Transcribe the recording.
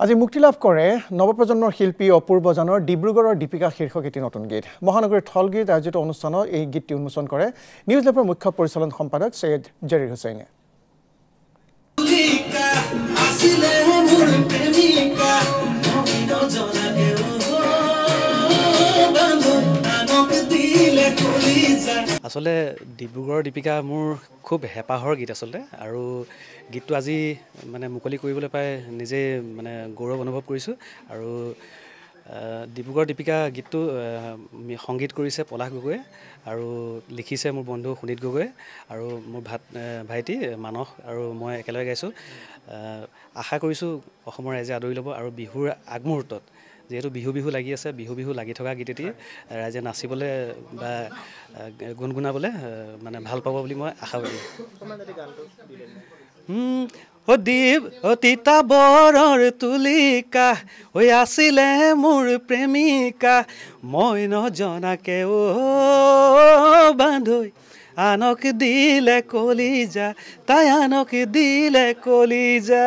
আজি মুক্তি লাভ কৰে নৱপ্ৰজন্মৰ শিল্পী অপূৰ্ব জানৰ ডিব্ৰুগড়ৰ দীপিকা শীৰ্ষক এটি নতুন গীত মহানগৰীৰ থলগীত আয়োজিত অনুষ্ঠানত এই গীতটি উন্মোচন কৰে নিউজ লেভৰ মুখ্য পৰিচালন সম্পাদক ছৈয়দ জৰিৰ হুছেইনে আচলতে ডিব্ৰুগড়ৰ দীপিকা মোৰ খুব হেঁপাহৰ গীত আচলতে আৰু গীতটো আজি মানে মুকলি কৰিবলৈ পাই নিজেই মানে গৌৰৱ অনুভৱ কৰিছোঁ আৰু ডিব্ৰুগড় দীপিকা গীতটো সংগীত কৰিছে পলাশ গগৈয়ে আৰু লিখিছে মোৰ বন্ধু সুনীত গগৈয়ে আৰু মোৰ ভাত ভাইটি মানস আৰু মই একেলগে গাইছোঁ। আশা কৰিছোঁ অসমৰ ৰাইজে আদৰি ল'ব আৰু বিহুৰ আগমুহূৰ্তত যিহেতু বিহু বিহু লাগি আছে বিহু বিহু লাগি থকা গীত এটি ৰাইজে নাচিবলৈ বা গুণগুণাবলৈ মানে ভাল পাব বুলি মই আশাবাদী দ্বীপ অতিতা বৰৰ তুলিকা হৈ আছিলে মোৰ প্ৰেমিকা মই নজনাকে অ বান্ধৈ আনক দিলে কলিজা তাই আনক দিলে কলিজা।